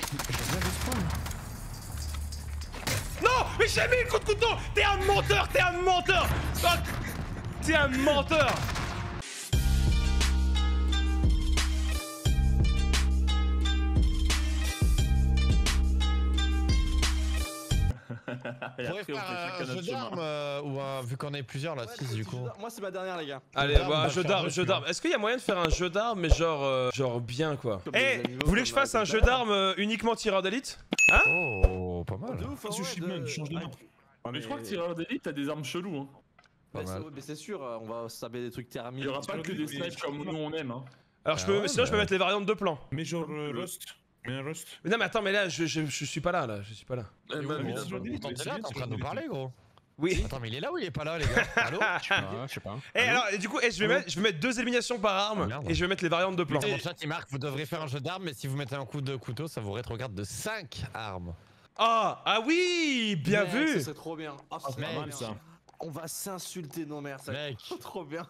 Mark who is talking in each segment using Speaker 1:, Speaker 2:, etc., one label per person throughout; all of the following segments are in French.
Speaker 1: Spawn.
Speaker 2: Non Mais j'ai mis le coup de couteau. T'es un menteur T'es un menteur. T'es un menteur
Speaker 3: pourrait faire un jeu d'armes euh, ou un. Vu qu'on est plusieurs là, 6 du coup.
Speaker 4: Moi, c'est ma dernière, les gars.
Speaker 2: Allez, bah,
Speaker 3: va
Speaker 2: jeu d'armes,
Speaker 3: un
Speaker 2: jeu d'armes. Est-ce qu'il y a moyen de faire un jeu d'armes, mais genre, euh, genre bien quoi Eh, vous voulez que je fasse un jeu d'armes euh, uniquement tireur d'élite? Hein?
Speaker 3: Oh, pas mal.
Speaker 5: Ah, Shipman,
Speaker 4: de-
Speaker 5: change de nom. Mais je crois que tireur d'élite, t'as des armes cheloues. Hein.
Speaker 3: Pas
Speaker 4: Mais c'est-
Speaker 3: mal.
Speaker 4: ouais, mais c'est sûr, euh, on va se taper des trucs
Speaker 5: Il
Speaker 4: thermiques.
Speaker 5: y aura pas que des snipes comme nous on aime. Hein.
Speaker 2: Alors, je
Speaker 3: Ah
Speaker 2: peux, sinon, je peux
Speaker 3: bah.
Speaker 2: mettre les variantes de plan.
Speaker 5: Mais genre euh, Rust. Mais
Speaker 2: non, mais attends, mais là, je, je, je suis pas là, là, je suis pas là.
Speaker 5: Eh ben,
Speaker 3: Mais
Speaker 5: c'est
Speaker 3: t'es là, t'es en train de nous parler, gros.
Speaker 2: Oui.
Speaker 3: Attends, mais il est là ou il est pas là, les gars? Allô?
Speaker 1: Ah, je sais pas.
Speaker 2: Et alors, et du coup, eh, je, vais mettre, je vais mettre deux éliminations par arme
Speaker 3: Ah, merde.
Speaker 2: et je vais mettre les variantes de plan.
Speaker 3: Dans mon chat, il marque, vous devrez faire un jeu d'armes, mais si vous mettez un coup de couteau, ça vous rétrograde de 5 armes.
Speaker 2: Ah, ah oui, bien vu.
Speaker 4: Ça serait trop bien. Ah,
Speaker 5: C'est mal ça.
Speaker 4: On va s'insulter nos mères, ça va
Speaker 3: Mec,
Speaker 4: trop bien.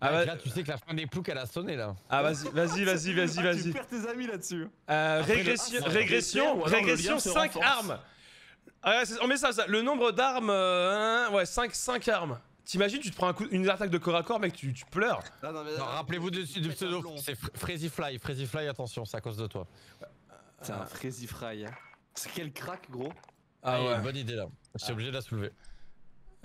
Speaker 2: Ah, va-
Speaker 3: là, tu sais que la fin des ploucs, elle a sonné là.
Speaker 2: ah, vas-y, vas-y, vas-y, vas-y,
Speaker 4: Ah, Tu
Speaker 2: vas-y.
Speaker 4: perds tes amis là-dessus.
Speaker 2: Euh,
Speaker 3: Après, le-
Speaker 2: régression,
Speaker 3: Ah,
Speaker 2: régression,
Speaker 5: ou alors le
Speaker 2: régression,
Speaker 5: lien se
Speaker 2: 5
Speaker 5: renforce.
Speaker 2: armes. Ah, on met ça, ça. Le nombre d'armes, euh, ouais, 5, 5 armes. T'imagines, tu te prends un coup, une attaque de corps à corps, mec, tu, tu pleures.
Speaker 4: Non, mais-
Speaker 3: Non, rappelez-vous du, du
Speaker 4: Faites un
Speaker 3: pseudo, c'est Fr- Frizzy Fly. Frizzy Fly, attention, c'est à cause de toi.
Speaker 4: C'est un Frizzy Fry. hein. C'est quel crack, gros?
Speaker 2: Ah
Speaker 3: Allez,
Speaker 2: ouais.
Speaker 3: Bonne idée là. Je suis obligé de la soulever.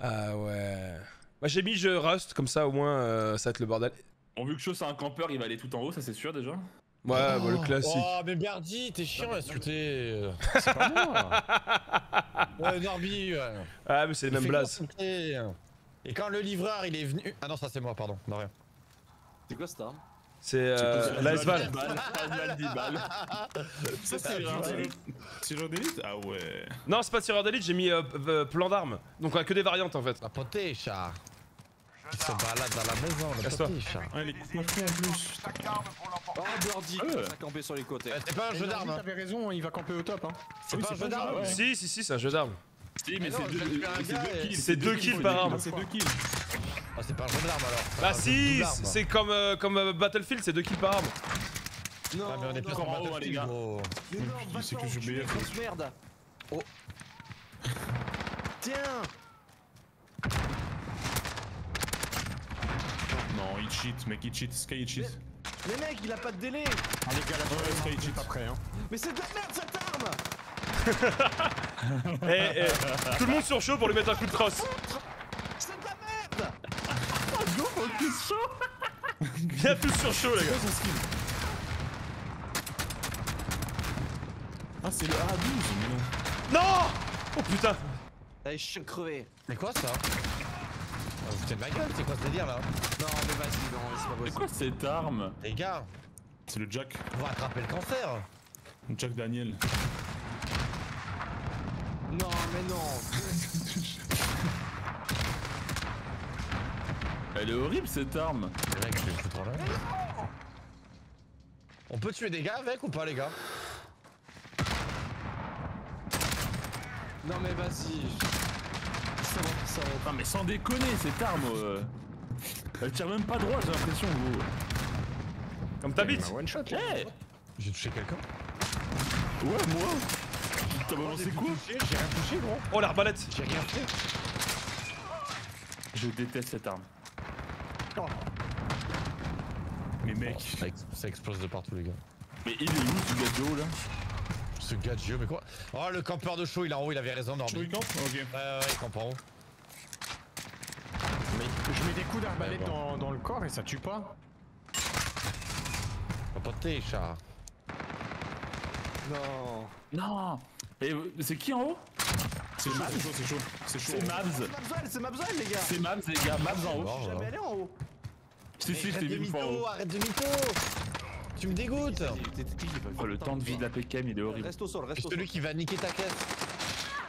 Speaker 2: Ah ouais. Bah, j'ai mis jeu Rust, comme ça, au moins, euh, ça va être le bordel.
Speaker 5: Bon, vu que Cho c'est un campeur, il va aller tout en haut, ça c'est sûr déjà.
Speaker 2: Ouais, bah, le classique.
Speaker 3: Oh, mais Berdi, t'es chiant à insulter. C'est pas moi. Ouais, Norby, ouais.
Speaker 2: Ah, mais c'est les
Speaker 3: Il
Speaker 2: mêmes
Speaker 3: fait
Speaker 2: blases.
Speaker 3: insulter. Et quand le livreur il est venu. Ah non, ça c'est moi, pardon. Non, rien.
Speaker 4: C'est quoi cette arme?
Speaker 2: C'est euh, l'Aisval.
Speaker 5: Asval 10 balles. Ça c'est tireur tireur d'élite Ah ouais.
Speaker 2: Non, c'est pas tireur d'élite, j'ai mis euh, euh, plan d'armes. Donc, on a que des variantes en fait.
Speaker 3: La poté, chat. Qui se balade dans la maison, le chat.
Speaker 5: Ah, les coups de feu en plus.
Speaker 4: Oh, Birdie, camper sur les côtés.
Speaker 3: Ouais, c'est pas un jeu d'armes. hein.
Speaker 1: T'avais raison, il va camper au top. Hein.
Speaker 3: C'est pas un
Speaker 5: c'est
Speaker 3: jeu d'armes.
Speaker 2: Si, si, si, c'est un jeu d'armes.
Speaker 5: Si, mais c'est deux kills.
Speaker 2: C'est deux kills par arme.
Speaker 5: C'est deux kills.
Speaker 3: C'est pas un jeu d'armes alors.
Speaker 2: Bah si,
Speaker 3: arme.
Speaker 2: c'est comme, euh, comme euh, Battlefield, c'est 2 kills par arme.
Speaker 4: Non,
Speaker 3: Ah, mais on est plus
Speaker 4: non,
Speaker 3: en
Speaker 5: haut, les gars.
Speaker 3: gros.
Speaker 4: mais non, va
Speaker 5: c'est que meilleur.
Speaker 4: grosse merde.
Speaker 3: Oh.
Speaker 4: Tiens
Speaker 5: Non, il cheat, mec, il cheat. Sky, il cheat.
Speaker 4: Mais mec, il a pas de délai
Speaker 1: Ah, les gars, là,
Speaker 5: Ouais, Sky, cheat.
Speaker 1: pas prêt. Hein.
Speaker 4: Mais c'est de la merde cette arme
Speaker 2: Eh, eh, tout le monde sur chaud pour lui mettre un coup de crosse.
Speaker 4: C'est de la merde
Speaker 2: Bien tous sur chaud, les gars.
Speaker 5: Ah, c'est le A12, mais non.
Speaker 2: Non Oh putain
Speaker 4: Allez, je suis crevé.
Speaker 3: Mais quoi ça? Ah, Vous de ma gueule, c'est quoi ce délire là?
Speaker 4: Non, mais vas-y, non, c'est pas
Speaker 5: C'est
Speaker 4: possible.
Speaker 5: quoi cette arme?
Speaker 3: Les gars,
Speaker 5: C'est le Jack.
Speaker 3: on va attraper le cancer.
Speaker 5: Jack Daniel.
Speaker 4: Non, mais non
Speaker 5: Elle est horrible cette arme.
Speaker 3: On peut tuer des gars avec ou pas les gars?
Speaker 4: Non, mais vas-y. Ça va, ça va.
Speaker 5: Ah mais sans déconner cette arme euh, Elle tire même pas droit j'ai l'impression gros.
Speaker 2: Comme ta bite.
Speaker 1: Un one shot. là.
Speaker 5: Eh.
Speaker 3: J'ai touché quelqu'un.
Speaker 5: Ouais moi. T'as balancé quoi
Speaker 3: J'ai rien touché gros.
Speaker 2: Oh l'arbalète.
Speaker 3: J'ai rien fait.
Speaker 5: Je déteste cette arme Mais mec
Speaker 3: ça, ex- ça explose de partout les gars.
Speaker 5: Mais il est où ce gadget là
Speaker 3: Ce gadget, mais quoi Oh le campeur de show il est en haut, il avait raison Norby.
Speaker 5: Tu
Speaker 3: Ouais
Speaker 5: camp Ok
Speaker 3: ouais, il campe en haut.
Speaker 1: Je mets des coups d'arbalète
Speaker 3: Ouais, bon.
Speaker 1: dans, dans le corps et ça tue pas.
Speaker 3: De chat.
Speaker 4: Non
Speaker 5: Non Et c'est qui en haut? C'est chaud, c'est chaud, c'est chaud C'est chaud C'est Mabs
Speaker 4: C'est Mabzal, les gars
Speaker 5: C'est Mabs les gars, Mabs en haut
Speaker 3: Bon,
Speaker 4: Jamais
Speaker 3: voilà.
Speaker 4: allé en haut
Speaker 5: Si si je t'ai fois en haut
Speaker 3: arrête de mytho Tu me dégoûtes
Speaker 4: T'es- t'es- t'es-
Speaker 5: Oh le temps de vie de la PKM il est horrible
Speaker 4: Reste au sol, reste
Speaker 3: C'est
Speaker 4: au sol.
Speaker 3: celui qui va niquer ta caisse.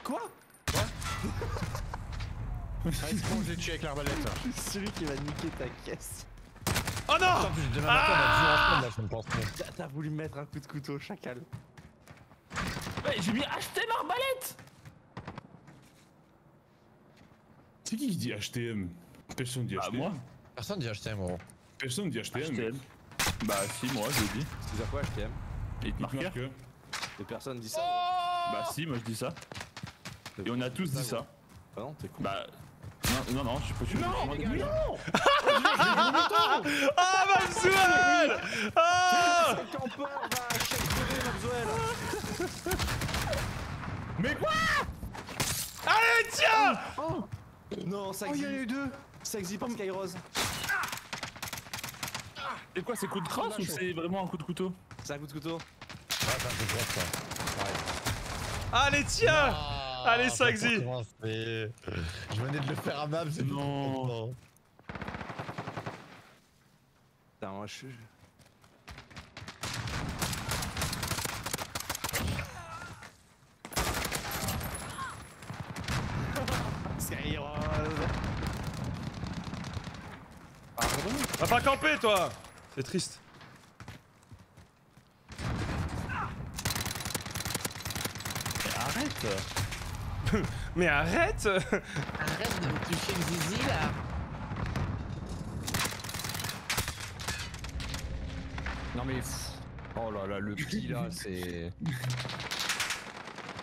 Speaker 4: Quoi
Speaker 1: Ah, c'est bon, je l'ai tué avec l'arbalète.
Speaker 4: Celui qui va niquer ta caisse.
Speaker 2: Oh non
Speaker 3: En plus, demain matin, on a là, je me pense.
Speaker 4: T'as- T'as voulu mettre un coup de couteau, chacal.
Speaker 5: Ouais j'ai mis acheter l'arbalète C'est qui qui dit HTM Personne dit HTM.
Speaker 3: Bah moi Personne dit HTM gros.
Speaker 5: Personne dit HTM.
Speaker 6: HTM. Bah si, moi je le dis.
Speaker 4: C'est à quoi HTM
Speaker 6: Hit
Speaker 5: Hitmarker.
Speaker 6: marker.
Speaker 4: Mais personne dit ça.
Speaker 5: Bah si, moi je dis ça. Et on a tous dit ça.
Speaker 4: Ah non, t'es con.
Speaker 5: Bah. Non, non, non, je suis pas sûr.
Speaker 1: Non, gars, non
Speaker 2: Ah, Maxwell Ah
Speaker 5: Mais quoi?
Speaker 2: Allez, tiens
Speaker 4: Non,
Speaker 1: Oh,
Speaker 4: Saxy.
Speaker 1: il y en a eu deux
Speaker 4: Saxy par Skyrose.
Speaker 5: Et quoi, c'est coup de crosse ou c'est vraiment un coup de couteau
Speaker 4: C'est un coup de couteau.
Speaker 3: Ah, ça c'est quoi ça
Speaker 2: Allez, tiens Allez,
Speaker 3: ça mais- Je venais de le faire à Mab, c'est
Speaker 5: Non.
Speaker 3: Non.
Speaker 4: Putain, moi je suis. Skyrose.
Speaker 2: Va pas camper, toi C'est triste.
Speaker 5: Arrête
Speaker 2: Mais arrête
Speaker 3: Arrête de me toucher le zizi là
Speaker 1: Non mais... Oh là là, le petit là, c'est...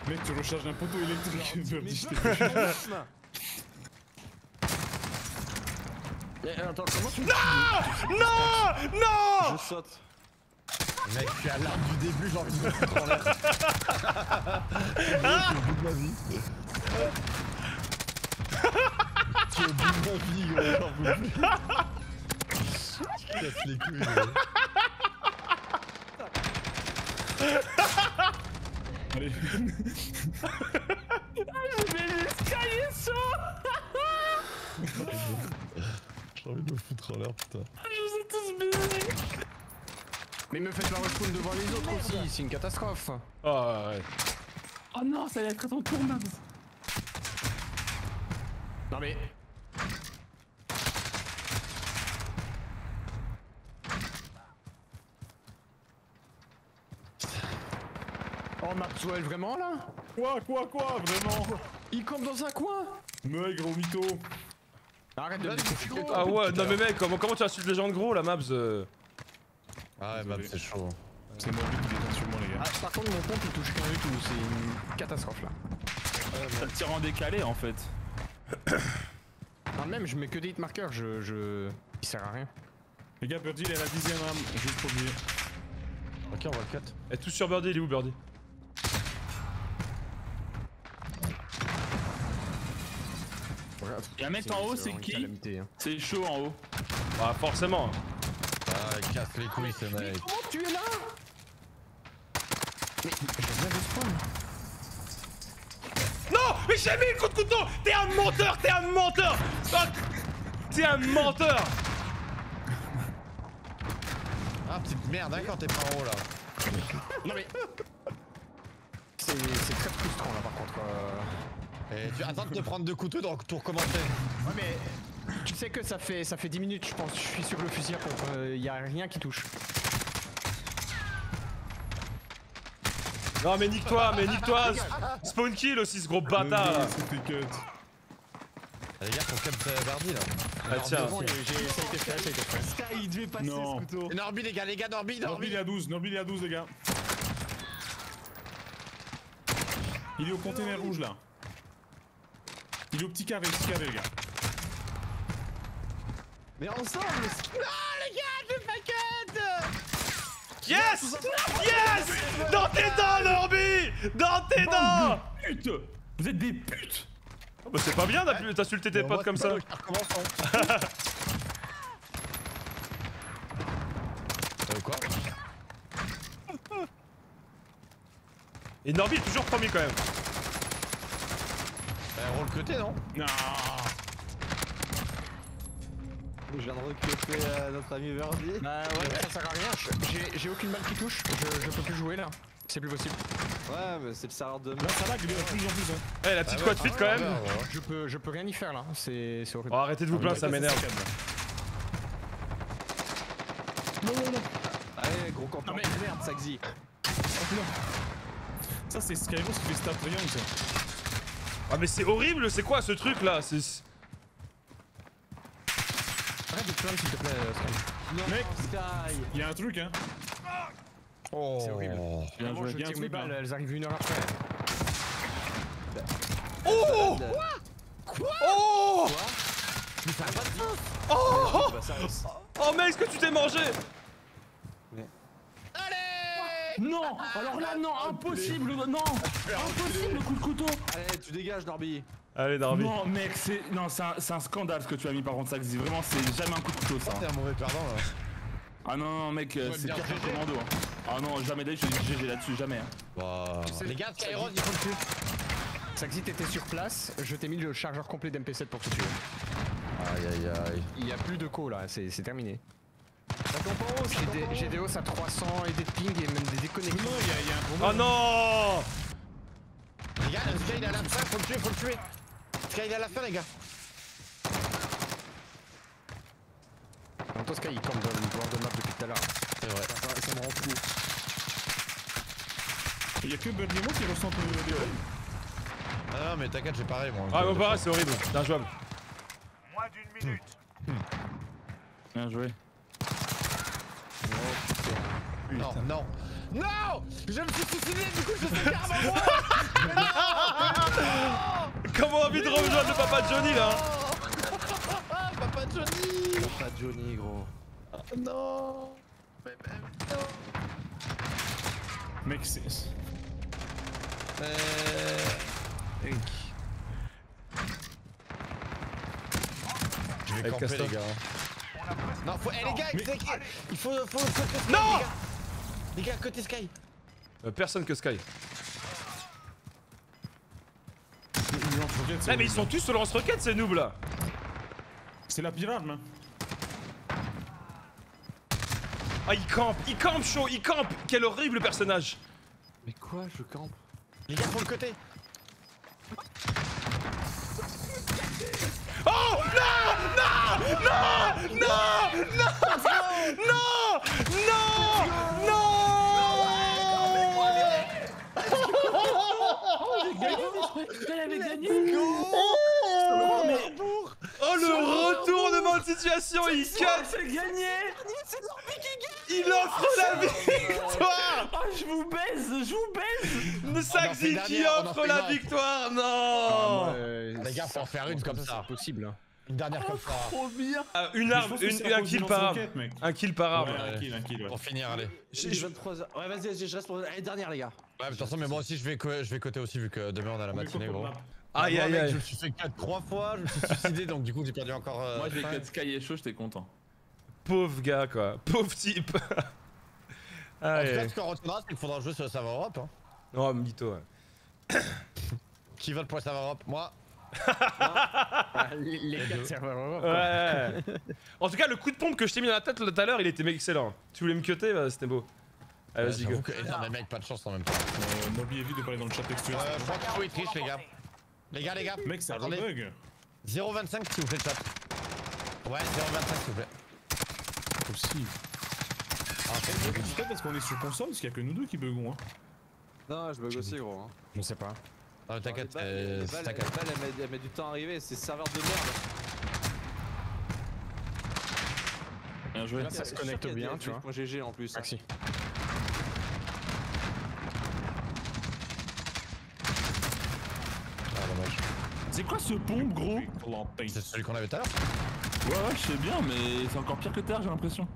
Speaker 5: Mec, tu recharges un poteau électrique.
Speaker 4: Mais
Speaker 5: Birdie, je
Speaker 4: je
Speaker 5: t'ai
Speaker 4: veux
Speaker 5: fait.
Speaker 4: le rythme.
Speaker 1: Eh, attends, comment tu...
Speaker 2: Non Non
Speaker 4: Je saute.
Speaker 3: Mec, je suis à l'arme du début, j'ai envie de me foutre en l'air. C'est au bout de ma vie. Au bout de ma vie, gros, j'en peux plus. Je casse les couilles, gros.
Speaker 5: Allez.
Speaker 3: J'ai envie de me foutre en l'air, putain.
Speaker 1: Mais me faites la respawn devant les autres aussi, c'est une catastrophe
Speaker 2: Oh, ouais.
Speaker 5: Oh non, ça allait être ton tour.
Speaker 1: Non mais... Oh Maxwell, vraiment là?
Speaker 5: Quoi, quoi, quoi, vraiment?
Speaker 1: Il campe dans un coin?
Speaker 5: Mec, gros mytho.
Speaker 1: Arrête de me
Speaker 3: gros.
Speaker 2: Ah ouais, non mais mec, comment, comment tu insultes les gens de gros, là, Mabs euh
Speaker 3: Ah ouais, Mab, c'est chaud.
Speaker 5: C'est mon but il est sur moi, les gars.
Speaker 1: Ah, par contre, mon pompe il touche rien du tout, c'est une catastrophe là.
Speaker 5: Ça tire en décalé en fait.
Speaker 1: Ah, même, je mets que des hit markers, je. je... Il sert à rien.
Speaker 5: Les gars, Birdie, il est à la dixième âme, juste pour dire.
Speaker 3: Ok, on va le cut.
Speaker 2: Eh, tous sur Birdie, il est où Birdie?
Speaker 5: Il y a un mec en haut, c'est qui
Speaker 1: hein.
Speaker 5: C'est chaud en haut.
Speaker 2: Bah, forcément.
Speaker 3: Ah, il casse les couilles, ce mec.
Speaker 1: Comment tu es là Mais de spawn.
Speaker 2: Non Mais j'ai mis le coup de couteau T'es un menteur T'es un menteur T'es un menteur
Speaker 3: Ah, petite merde, hein, quand t'es pas en haut là.
Speaker 1: Non mais. C'est c'est très frustrant là par contre. euh.
Speaker 3: Et tu attends de te prendre deux couteaux donc tout recommencer.
Speaker 1: Ouais mais. Tu sais que ça fait ça fait 10 minutes je pense, je suis sur le fusil à pompe, euh, y a rien qui touche.
Speaker 2: Non mais nique-toi, mais nique-toi Spawn kill aussi ce gros bâtard là
Speaker 5: C'était cut.
Speaker 3: Ah, les gars, faut euh, Bardi là.
Speaker 2: Ah tiens
Speaker 1: Bon, ça a été fait, ça a été fait.
Speaker 4: Sky, il devait passer
Speaker 5: Non.
Speaker 4: ce couteau.
Speaker 3: Norby, les gars, les gars, Norby,
Speaker 5: Norby,
Speaker 3: Norby.
Speaker 5: il est à 12, Norby, il est à 12, les gars. Il est au container rouge là. Il est au petit carré, petit carré, les gars.
Speaker 4: Mais ensemble
Speaker 2: Yes Yes Dans tes dents Norby Dans tes dents
Speaker 5: Pute Vous êtes des putes
Speaker 2: Oh, Bah c'est pas bien d'insulter tes potes comme ça.
Speaker 3: Euh, quoi
Speaker 2: Et Norby est toujours premier quand même
Speaker 3: Bah, roll cuté, non
Speaker 5: Non
Speaker 4: Je viens de recruter euh, notre ami Verdi.
Speaker 1: Bah ouais, ça sert à rien, j'ai- aucune balle qui touche, je, je peux plus jouer là. C'est plus possible.
Speaker 4: Ouais, mais c'est le serveur de
Speaker 5: Là, ça lag de plus en plus. Hein.
Speaker 2: Eh la petite quad fit quand
Speaker 3: Ouais,
Speaker 2: même
Speaker 3: ouais, ouais.
Speaker 1: Je peux, je peux rien y faire là, c'est c'est horrible.
Speaker 2: Oh arrêtez de vous plaindre, ça m'énerve
Speaker 4: Allez, gros campeur
Speaker 1: Non, mais-
Speaker 4: de merde, Saxy.
Speaker 5: Ça, c'est Skyros qui fait stat triangle, ça.
Speaker 2: Ah mais c'est horrible, c'est quoi ce truc là? C'est...
Speaker 1: Arrête de te plaindre s'il te plaît, Sky.
Speaker 4: Non,
Speaker 5: Mec.
Speaker 4: Sky.
Speaker 5: Il y a un truc, hein.
Speaker 3: Oh.
Speaker 1: C'est horrible.
Speaker 5: Bien
Speaker 1: Vraiment,
Speaker 5: joué,
Speaker 1: je
Speaker 5: bien
Speaker 1: tire
Speaker 5: joué,
Speaker 1: mes balles,
Speaker 5: bien.
Speaker 1: elles arrivent une heure après.
Speaker 2: Oh Oh Oh
Speaker 4: Bah, ça reste.
Speaker 2: Oh mec, est-ce que tu t'es mangé?
Speaker 5: Non Alors là, non, impossible Non Impossible, le coup de couteau
Speaker 4: Allez, tu dégages, Norby.
Speaker 2: Allez, Darby.
Speaker 5: Non, mec, c'est non, c'est un, c'est un scandale ce que tu as mis par contre, ça vraiment, c'est jamais un coup de couteau ça.
Speaker 3: T'es un mauvais perdant là.
Speaker 5: Ah non, non, mec, c'est pire
Speaker 3: GG.
Speaker 5: commando. hein. Ah non, jamais d'ailleurs, je dis GG là-dessus, jamais. Hein.
Speaker 3: Bah, Les gars, Skyron, ils font le cul.
Speaker 1: Saxy, t'étais sur place, je t'ai mis le chargeur complet d'MP7 pour te tuer.
Speaker 3: Aïe aïe aïe.
Speaker 1: Il y a plus de co là, c'est c'est terminé. J'ai des, j'ai des hausses à 300 et des pings et même des déconnexions.
Speaker 5: Non, il y a, il y a un bon
Speaker 2: Oh non
Speaker 3: Les gars, le Sky il est à la fin, faut le tuer, faut le tuer. Sky il est à la fin, les gars.
Speaker 1: En tout cas, il campe dans le bord de map depuis tout à l'heure.
Speaker 3: C'est vrai.
Speaker 1: Ça, ça me rend fou.
Speaker 5: Il y a que Bud Nemo qui ressent le les
Speaker 3: Ah non, mais t'inquiète, j'ai pareil moi.
Speaker 2: Ah, bon, pareil, c'est horrible. C'est injouable.
Speaker 5: Bien joué.
Speaker 3: Non, non. Non Je me suis suicidé, du coup je suis carrément
Speaker 2: Comment envie de rejoindre le papa Johnny là
Speaker 3: Ah, Papa Johnny
Speaker 4: Pas Johnny, gros.
Speaker 3: Non Mais même non
Speaker 5: Mec, c'est.
Speaker 3: Euh... Je vais camper les gars. Non, faut... Eh les gars, il faut, faut
Speaker 2: Non
Speaker 3: les gars. Côté Sky
Speaker 2: Euh, Personne que Sky. Eh mais ils sont tous sur le lance-roquette ces noobs là
Speaker 5: C'est la man.
Speaker 2: Ah il campe, il campe chaud, il campe Quel horrible personnage
Speaker 4: Mais quoi, je campe
Speaker 3: Les gars, faut le côté
Speaker 2: Oh Non Non Non Non Non Non Non Oh le retournement de situation, il casse
Speaker 5: C'est gagné
Speaker 2: Il offre la victoire.
Speaker 5: Ah, je vous baise, je vous baise.
Speaker 2: Saxy
Speaker 3: en fait
Speaker 2: qui offre la victoire
Speaker 1: Ah,
Speaker 2: Non
Speaker 3: Les gars, faut en faire une comme ça.
Speaker 1: C'est possible.
Speaker 3: Une dernière comme ça.
Speaker 5: Trop bien
Speaker 2: Ah, Une arme, une, un kill par arme. Un kill par arme.
Speaker 5: Ouais, un kill, un kill, ouais.
Speaker 3: Pour finir, allez.
Speaker 2: Je-
Speaker 4: 23h. Ouais, vas-y, vas-y, je reste pour. Allez, dernière, les gars.
Speaker 3: Ouais, mais de toute façon, mais moi aussi, je vais, je vais côté aussi, vu que demain on a la matinée, gros.
Speaker 5: map
Speaker 2: Aïe aïe
Speaker 3: mec,
Speaker 2: aïe.
Speaker 3: Je me suis fait 4 3 fois, je me suis suicidé, donc du coup, j'ai perdu encore. euh,
Speaker 5: Moi, je vais
Speaker 3: cinq.
Speaker 5: cut Sky et chaud, j'étais content.
Speaker 2: Pauvre gars quoi, pauvre type.
Speaker 3: En tout cas, ce qu'on retiendra, c'est qu'il faudra jouer sur le serveur Europe. Hein.
Speaker 2: Oh mytho ouais.
Speaker 3: Qui vote pour le serveur Europe? Moi.
Speaker 1: Ah, les les quatre serveurs Europe. quoi.
Speaker 2: Ouais. en tout cas le coup de pompe que je t'ai mis dans la tête tout à l'heure il était excellent. Tu voulais me cuter, bah, c'était beau. Allez vas-y go.
Speaker 3: Que. Non, mais mec, pas de chance en même temps.
Speaker 5: Euh, N'oubliez vite de parler dans le chat textuel.
Speaker 3: Euh, je crois triche, les gars. Les gars, les gars.
Speaker 5: Mec, c'est un bug
Speaker 3: 0,25 s'il vous plaît, chat. Ouais, 0,25 s'il vous plaît.
Speaker 5: Aussi.
Speaker 3: Ah,
Speaker 5: C'est parce qu'on est sur console, parce qu'il y a que nous deux qui bugons. Hein.
Speaker 4: Non, je bug aussi, gros. hein.
Speaker 1: Je sais pas.
Speaker 3: Non, mais t'inquiète, euh, t'inquiète.
Speaker 4: les balles, elles mettent- elles mettent du temps à arriver, c'est serveur de merde.
Speaker 5: Bien joué.
Speaker 1: Là, ça se connecte bien, tu vois.
Speaker 4: GG en plus. hein.
Speaker 1: Maxi.
Speaker 3: Ah, dommage.
Speaker 5: C'est quoi ce pompe, gros?
Speaker 3: C'est celui qu'on avait tout à l'heure?
Speaker 5: Ouais, ouais, je sais bien, mais c'est encore pire que terre, j'ai l'impression.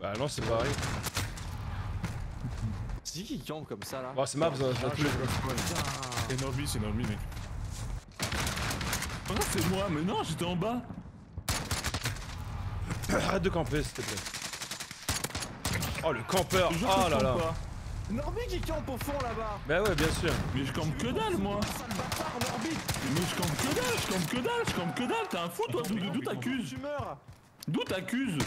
Speaker 2: Bah non c'est pareil.
Speaker 4: C'est qui qui campe comme ça là?
Speaker 2: Bon c'est Mavs tous les
Speaker 5: C'est Norby, c'est Norby, mec. Oh non, c'est moi, mais non, j'étais en bas.
Speaker 2: Arrête de camper s'il te plaît. Oh le campeur
Speaker 5: Je
Speaker 2: Oh là là.
Speaker 4: Norby qui campe au fond là-bas
Speaker 2: Bah ouais bien sûr.
Speaker 5: Mais je campe que dalle, moi. Mais je campe que dalle, je campe que dalle, je campe que dalle. T'es un fou, toi. D'où t'accuses? D'où t'accuses?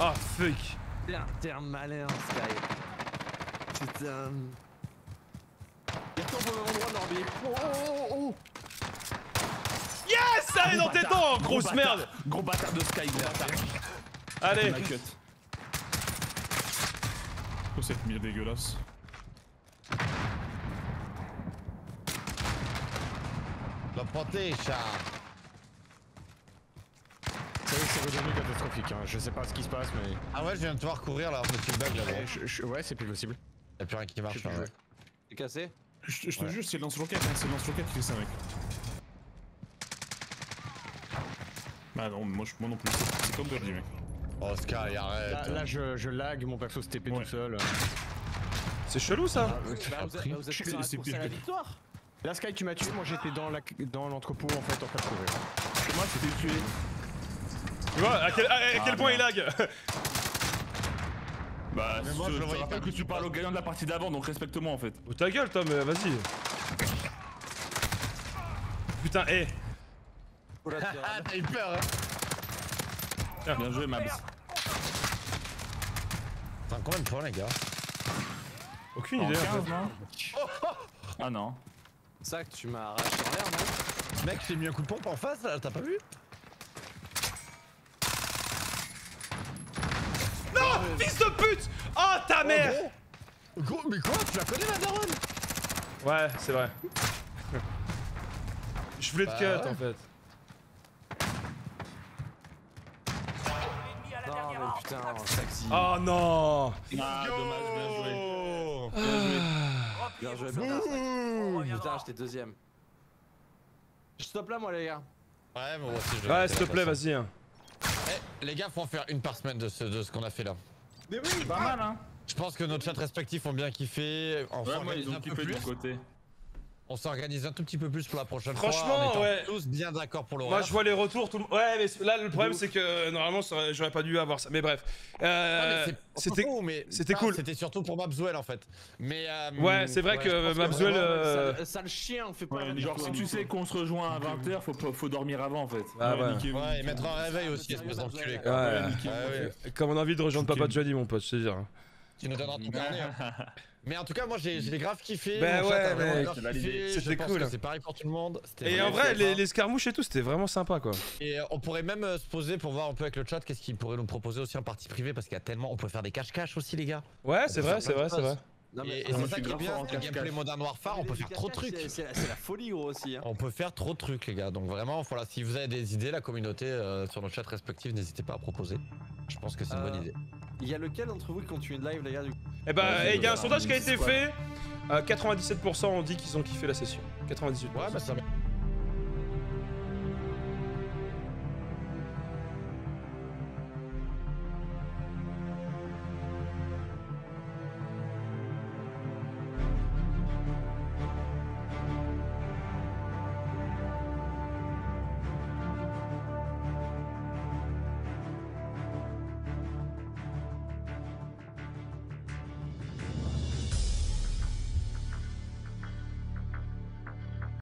Speaker 2: Ah fuck.
Speaker 4: T'es un, t'es un malin, Sky. Putain. Il retombe au même endroit, Norby. Oh, oh, oh,
Speaker 2: Yes Allez dans tes dents grosse
Speaker 5: bâtard.
Speaker 2: merde
Speaker 5: Gros bâtard de Sky, gros bâtard.
Speaker 2: Allez.
Speaker 5: Oh, cette mire dégueulasse.
Speaker 3: La chat
Speaker 1: Ça y est, c'est redevenu catastrophique. Hein. Je sais pas ce qui se passe, mais.
Speaker 3: Ah ouais, je viens de te voir courir là, monsieur bug là-bas.
Speaker 1: Eh, ouais, c'est plus possible.
Speaker 3: Y'a plus rien qui marche
Speaker 1: Je
Speaker 3: ouais.
Speaker 1: jouer.
Speaker 4: T'es cassé
Speaker 5: Je, je te
Speaker 3: Ouais.
Speaker 5: jure, c'est le lance-roquette, hein, c'est le lance-roquette qui fait ça, mec. Bah non, moi, je- moi non plus, c'est comme je dis, mec.
Speaker 3: Oh Sky, arrête.
Speaker 1: Là, là, je, je lag, mon perso se TP
Speaker 5: Ouais.
Speaker 1: tout seul.
Speaker 2: C'est chelou ça.
Speaker 4: Bah, vous êtes, bah, vous êtes dans la
Speaker 5: c'est
Speaker 4: course à la
Speaker 5: pire.
Speaker 4: victoire
Speaker 1: Là, Sky, tu m'as tué. Moi, j'étais dans la- dans l'entrepôt en fait en train de courir.
Speaker 5: Moi, c'était tué.
Speaker 2: Tu vois à quel, à- à quel
Speaker 5: Ah,
Speaker 2: point il lag
Speaker 5: Bah,
Speaker 3: Mais
Speaker 5: je
Speaker 3: moi, je
Speaker 5: te rappelle
Speaker 3: pas
Speaker 5: que tu parles au gagnant de la partie d'avant, donc respecte-moi en fait.
Speaker 2: Oh ta gueule Tom, euh, vas-y. Putain, eh
Speaker 3: Ah, t'as eu peur, hein
Speaker 5: Bien joué, Mabs.
Speaker 3: Putain, combien de points, les gars
Speaker 2: Aucune
Speaker 5: En
Speaker 2: idée. en
Speaker 5: 15,
Speaker 2: fait.
Speaker 5: non Ah non.
Speaker 4: Ça que tu m'as arraché en l'air, non
Speaker 3: Mec, je t'ai mis un coup de pompe en face là, t'as pas vu?
Speaker 2: Non Fils de pute Oh ta mère
Speaker 3: Oh, gros, gros, mais quoi Tu la connais la daronne?
Speaker 2: Ouais, c'est vrai. Je voulais te
Speaker 3: Bah
Speaker 2: cut
Speaker 3: ouais.
Speaker 2: en fait.
Speaker 4: Non, mais putain, taxi.
Speaker 2: Oh non
Speaker 5: Ah, dommage, bien joué.
Speaker 4: Bien joué, bien joué. Putain, j'étais deuxième. Je stoppe là, moi, les gars.
Speaker 3: Ouais, mais moi aussi je vais
Speaker 2: Ouais, s'il te
Speaker 3: la
Speaker 2: plaît, vas-y. hein.
Speaker 3: Les gars, faut en faire une par semaine de ce, de ce qu'on a fait là.
Speaker 4: Mais oui
Speaker 5: Pas mal, hein
Speaker 3: Je pense que nos chats respectifs ont bien kiffé. On
Speaker 5: Ouais, moi, ils ont kiffé de mon côté.
Speaker 3: On s'organise un tout petit peu plus pour la prochaine
Speaker 2: Franchement,
Speaker 3: fois. en étant
Speaker 2: ouais.
Speaker 3: tous bien d'accord pour
Speaker 2: Moi
Speaker 3: l'horaire.
Speaker 2: je vois les retours, tout le... Ouais mais là le problème c'est que euh, normalement ça j'aurais pas dû avoir ça. Mais bref. Euh, C'était...
Speaker 3: Mais
Speaker 2: c'était
Speaker 3: ça,
Speaker 2: cool.
Speaker 3: C'était surtout pour Mabswell en fait. Mais euh,
Speaker 2: Ouais, c'est vrai
Speaker 3: ouais,
Speaker 2: que Mabswell, euh,
Speaker 4: Sale, sale chien, on fait pas
Speaker 5: Ouais, genre, si tu sais qu'on se rejoint à 20h, faut, faut dormir avant en fait.
Speaker 2: Ah ouais.
Speaker 3: Ouais, et mettre un réveil aussi, espèce d'enculé.
Speaker 5: fait.
Speaker 2: Comme on a envie de rejoindre Papa Johnny mon pote, je te hein.
Speaker 3: Tu nous donneras ton dernier. Mais en tout cas, moi j'ai grave kiffé.
Speaker 2: Ben
Speaker 3: chat
Speaker 2: ouais. C'était cool.
Speaker 3: C'est pareil pour tout le monde. C'était
Speaker 2: Et en vrai les, les escarmouches et tout c'était vraiment sympa quoi.
Speaker 3: Et euh, on pourrait même euh, se poser pour voir un peu avec le chat qu'est-ce qu'il pourrait nous proposer aussi en partie privée parce qu'il y a tellement. On peut faire des cache-cache aussi, les gars.
Speaker 2: Ouais c'est vrai, c'est vrai, c'est vrai.
Speaker 4: Non,
Speaker 3: Et,
Speaker 4: mais
Speaker 3: et c'est ça qui est bien, le gameplay. Modern Warfare, on peut faire trop de trucs.
Speaker 4: C'est c'est la, c'est la folie, gros, aussi. Hein.
Speaker 3: On peut faire trop de trucs, les gars. Donc vraiment, voilà, si vous avez des idées, la communauté euh, sur nos chats respectifs, n'hésitez pas à proposer. Je pense que c'est une
Speaker 4: Euh,
Speaker 3: bonne idée.
Speaker 4: Il y a lequel d'entre vous qui continue de live, les gars, du coup
Speaker 2: Et bah
Speaker 5: Ouais,
Speaker 2: il y a un sondage qui a été fait. Euh, 97% ont dit qu'ils ont kiffé la session. 98%.
Speaker 3: Ouais, bah ça